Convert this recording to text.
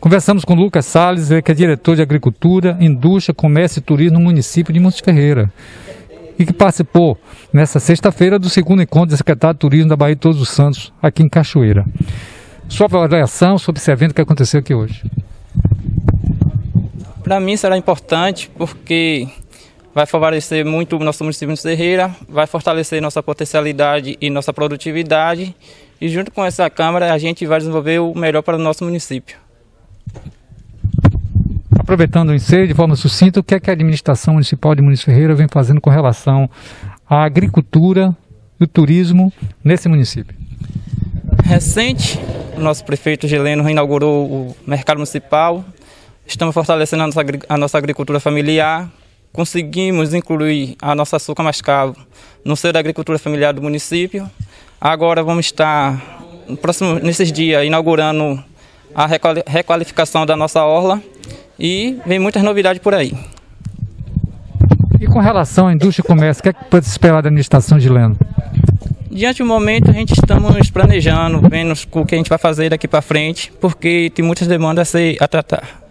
Conversamos com Lucas Salles, que é diretor de Agricultura, Indústria, Comércio e Turismo no município de Montes Ferreira. E que participou nesta sexta-feira do segundo encontro do secretário de Turismo da Bahia de Todos os Santos, aqui em Cachoeira. Sua avaliação sobre esse evento que aconteceu aqui hoje. Para mim será importante porque vai favorecer muito o nosso município de Ferreira, vai fortalecer nossa potencialidade e nossa produtividade e junto com essa Câmara a gente vai desenvolver o melhor para o nosso município. Aproveitando o ensejo de forma sucinta, o que é que a administração municipal de Muniz Ferreira vem fazendo com relação à agricultura e o turismo nesse município? Recente, o nosso prefeito Geleno inaugurou o mercado municipal. Estamos fortalecendo a nossa, a nossa agricultura familiar. Conseguimos incluir a nossa açúcar mascavo no seio da agricultura familiar do município. Agora vamos estar, no próximo, nesses dias, inaugurando a requalificação da nossa orla e vem muitas novidades por aí. E com relação à indústria e comércio, o que é que pode esperar da administração de Leno? Diante do momento, a gente estamos planejando, vendo o que a gente vai fazer daqui para frente, porque tem muitas demandas a, ser, a tratar.